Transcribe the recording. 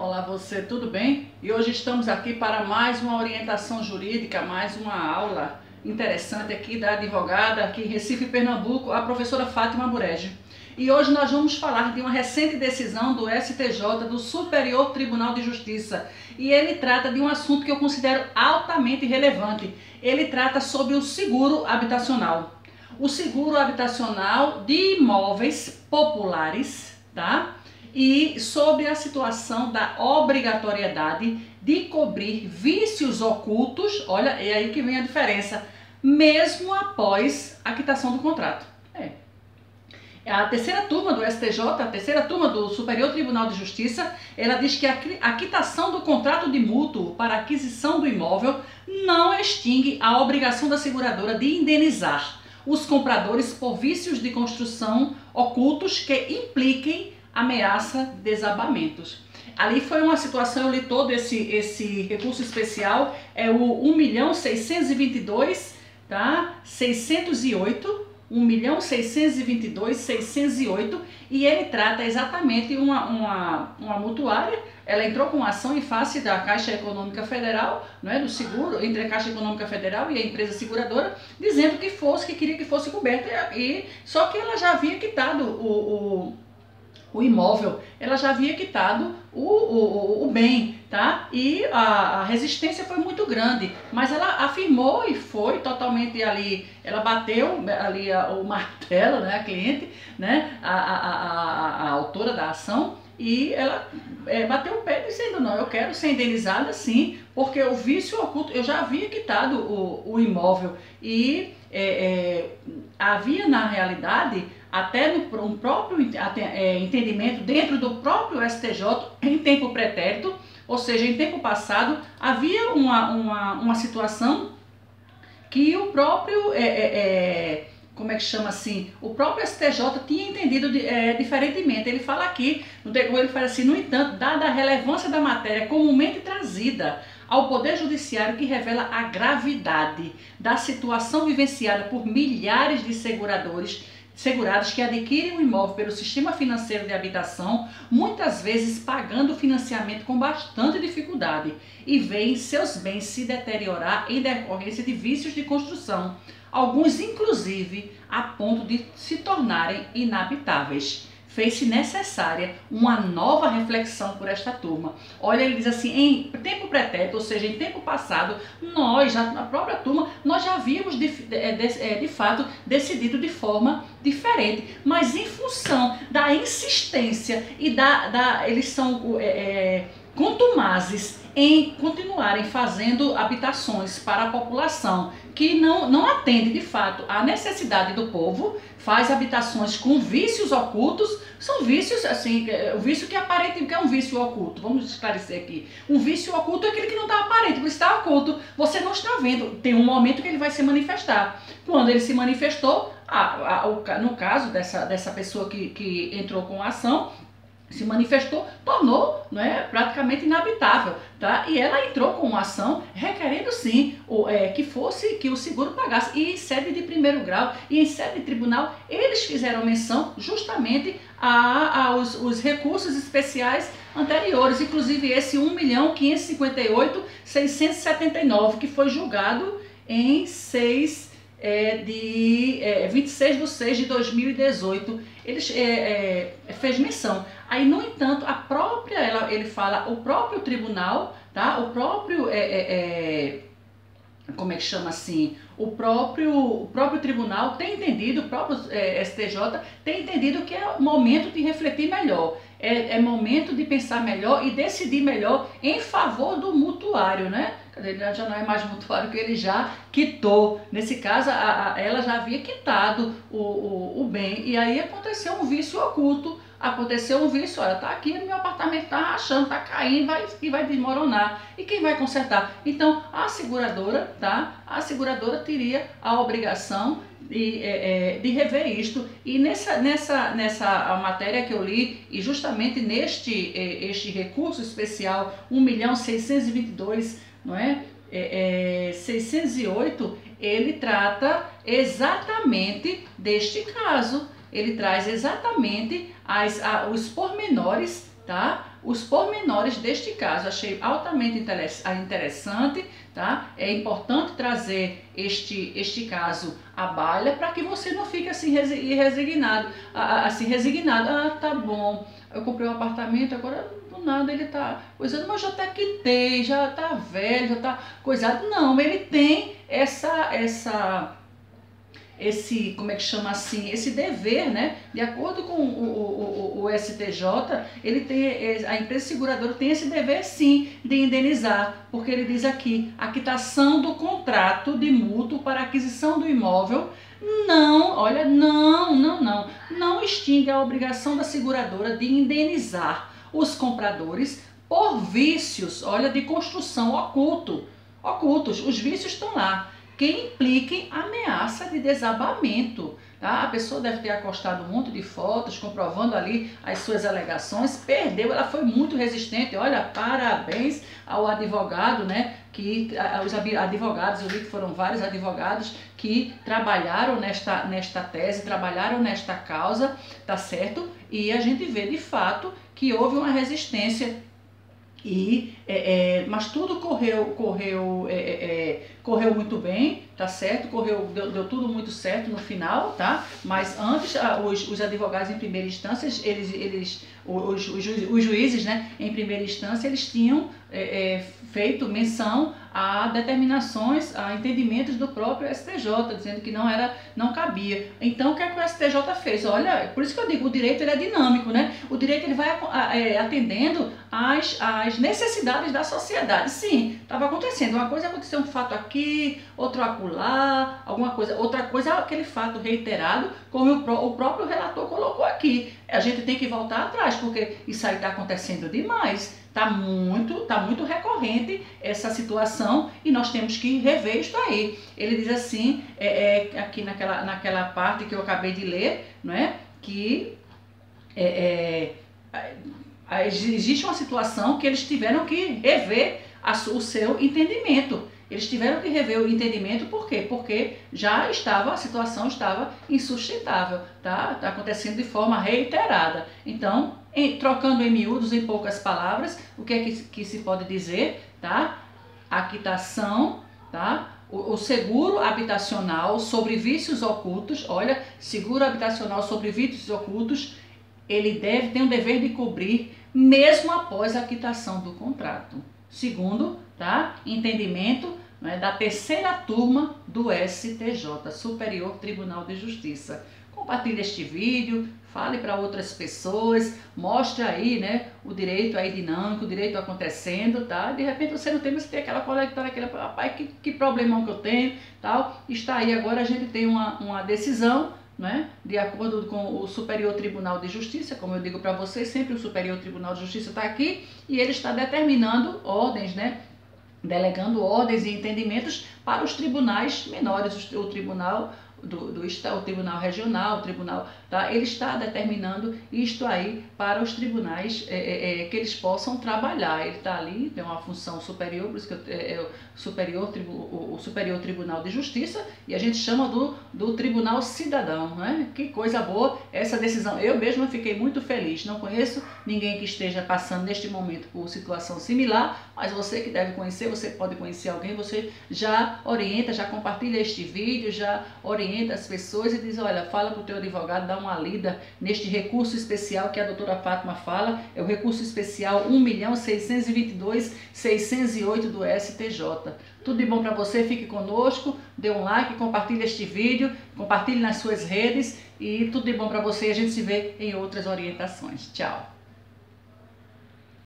Olá você, tudo bem? E hoje estamos aqui para mais uma orientação jurídica, mais uma aula interessante aqui da advogada aqui em Recife, Pernambuco, a professora Fátima Burege. E hoje nós vamos falar de uma recente decisão do STJ, do Superior Tribunal de Justiça. E ele trata de um assunto que eu considero altamente relevante. Ele trata sobre o seguro habitacional. O seguro habitacional de imóveis populares, tá? E sobre a situação da obrigatoriedade de cobrir vícios ocultos, olha, é aí que vem a diferença, mesmo após a quitação do contrato. É. A terceira turma do STJ, a terceira turma do Superior Tribunal de Justiça, ela diz que a quitação do contrato de mútuo para aquisição do imóvel não extingue a obrigação da seguradora de indenizar os compradores por vícios de construção ocultos que impliquem ameaça desabamentos. Ali foi uma situação, eu li todo esse, esse recurso especial, é o 1 milhão 622, tá? 608, 1 milhão 622, 608, e ele trata exatamente uma, uma, uma mutuária, ela entrou com ação em face da Caixa Econômica Federal, não é, do seguro, entre a Caixa Econômica Federal e a empresa seguradora, dizendo que fosse, que queria que fosse coberta, e, só que ela já havia quitado o, o o imóvel, ela já havia quitado o, o, o bem, tá? E a, a, resistência foi muito grande, mas ela afirmou e foi totalmente ali, ela bateu ali a, o martelo, né, a cliente, né, a, a, a, autora da ação, e ela é, bateu o pé dizendo, não, eu quero ser indenizada sim, porque o vício oculto, eu já havia quitado o, o imóvel e é, é, havia na realidade até no um próprio é, entendimento dentro do próprio STJ em tempo pretérito, ou seja, em tempo passado, havia uma, uma, uma situação que o próprio, é, é, é como é que chama assim, o próprio STJ tinha entendido de, é, diferentemente. Ele fala aqui, no ele fala assim, no entanto, dada a relevância da matéria comumente trazida ao Poder Judiciário que revela a gravidade da situação vivenciada por milhares de seguradores segurados que adquirem um imóvel pelo sistema financeiro de habitação, muitas vezes pagando o financiamento com bastante dificuldade e veem seus bens se deteriorar em decorrência de vícios de construção, alguns inclusive a ponto de se tornarem inabitáveis fez-se necessária uma nova reflexão por esta turma. Olha, ele diz assim, em tempo pretérito, ou seja, em tempo passado, nós, na própria turma, nós já havíamos de, de, de, de fato decidido de forma diferente, mas em função da insistência e da, da eles são é, é, contumazes em continuarem fazendo habitações para a população que não, não atende de fato à necessidade do povo, faz habitações com vícios ocultos, são vícios, assim, é, o vício que aparente que é um vício oculto, vamos esclarecer aqui. Um vício oculto é aquele que não está aparente, está oculto, você não está vendo, tem um momento que ele vai se manifestar. Quando ele se manifestou, a, a, no caso dessa, dessa pessoa que, que entrou com a ação, se manifestou, tornou não é, praticamente inabitável. Tá? E ela entrou com uma ação requerendo sim o, é, que fosse que o seguro pagasse. E em sede de primeiro grau e em sede de tribunal, eles fizeram menção justamente aos os recursos especiais anteriores, inclusive esse 1.558.679, que foi julgado em 6 é, de é, 26 de 6 de 2018, ele é, é, fez menção. Aí, no entanto, a própria, ela, ele fala, o próprio tribunal, tá? O próprio, é, é, é como é que chama assim? O próprio, o próprio tribunal tem entendido, o próprio é, STJ tem entendido que é momento de refletir melhor. É, é momento de pensar melhor e decidir melhor em favor do mutuário, né? ele já não é mais mutuário que ele já quitou. Nesse caso, a, a, ela já havia quitado o, o, o, bem e aí aconteceu um vício oculto. Aconteceu um vício, olha, tá aqui meu apartamento, tá rachando, tá caindo vai, e vai desmoronar. E quem vai consertar? Então, a seguradora, tá? A seguradora teria a obrigação de, é, é de rever isto. E nessa, nessa, nessa matéria que eu li, e justamente neste é, este recurso especial, 1 milhão 622 não é? É, é, 608, ele trata exatamente deste caso. Ele traz exatamente as, a, os pormenores tá? Os pormenores deste caso. Achei altamente interessante, tá? É importante trazer este, este caso à baila para que você não fique assim resignado, assim resignado. Ah, tá bom, eu comprei um apartamento, agora do nada ele tá coisando, mas já até quitei, já tá velho, já tá coisado. Não, ele tem essa, essa esse, como é que chama assim, esse dever, né? De acordo com o, o, o, o STJ, ele tem, a empresa seguradora tem esse dever sim de indenizar, porque ele diz aqui, a quitação do contrato de mútuo para aquisição do imóvel não, olha, não, não, não, não extingue a obrigação da seguradora de indenizar os compradores por vícios, olha, de construção oculto, ocultos, os vícios estão lá que impliquem ameaça de desabamento. Tá? A pessoa deve ter acostado um monte de fotos, comprovando ali as suas alegações, perdeu, ela foi muito resistente. Olha, parabéns ao advogado, né? Que os advogados, eu vi que foram vários advogados que trabalharam nesta, nesta tese, trabalharam nesta causa, tá certo? E a gente vê de fato que houve uma resistência e, é, é, mas tudo correu, correu, é, é, é, correu muito bem, tá certo? Correu, deu, deu, tudo muito certo no final, tá? Mas antes, os, os advogados em primeira instância, eles, eles os, os, os juízes, né, em primeira instância, eles tinham é, é, feito menção a determinações, a entendimentos do próprio STJ, dizendo que não era, não cabia. Então, o que, é que o STJ fez? Olha, por isso que eu digo, o direito ele é dinâmico, né? O direito ele vai é, atendendo às, às necessidades da sociedade. Sim, estava acontecendo. Uma coisa aconteceu um fato aqui, outro acolá, alguma coisa. Outra coisa é aquele fato reiterado, como o, o próprio relator colocou aqui. A gente tem que voltar atrás, porque isso aí está acontecendo demais. Está muito, tá muito recorrente essa situação e nós temos que rever isso aí. Ele diz assim, é, é, aqui naquela, naquela parte que eu acabei de ler, não é? que é, é, existe uma situação que eles tiveram que rever a, o seu entendimento. Eles tiveram que rever o entendimento, por quê? Porque já estava, a situação estava insustentável, tá? Está acontecendo de forma reiterada. Então, em, trocando em miúdos, em poucas palavras, o que é que, que se pode dizer, tá? A quitação, tá? O, o seguro habitacional sobre vícios ocultos, olha, seguro habitacional sobre vícios ocultos, ele deve ter o dever de cobrir mesmo após a quitação do contrato. Segundo, tá? Entendimento né, da terceira turma do STJ, Superior Tribunal de Justiça. Compartilhe este vídeo, fale para outras pessoas, mostre aí, né, o direito aí dinâmico, o direito acontecendo, tá? De repente você não tem, você tem aquela colega aquele rapaz, que, que problemão que eu tenho, tal. Está aí agora a gente tem uma, uma decisão, né, de acordo com o Superior Tribunal de Justiça, como eu digo para vocês, sempre o Superior Tribunal de Justiça está aqui e ele está determinando ordens, né, delegando ordens e entendimentos para os tribunais menores, o tribunal do, do o tribunal regional, o tribunal, tá? ele está determinando isto aí para os tribunais é, é, é que eles possam trabalhar. Ele está ali, tem uma função superior, por isso que é, é o, superior, o, Superior Tribunal de Justiça, e a gente chama do, do Tribunal Cidadão. Né? Que coisa boa essa decisão. Eu mesma fiquei muito feliz. Não conheço ninguém que esteja passando neste momento por situação similar, mas você que deve conhecer, você pode conhecer alguém, você já orienta, já compartilha este vídeo, já orienta orienta as pessoas e diz, olha, fala para o teu advogado, dá uma lida neste recurso especial que a doutora Fátima fala, é o recurso especial 1.622.608 do STJ. Tudo de bom para você, fique conosco, dê um like, compartilhe este vídeo, compartilhe nas suas redes e tudo de bom para você. A gente se vê em outras orientações. Tchau!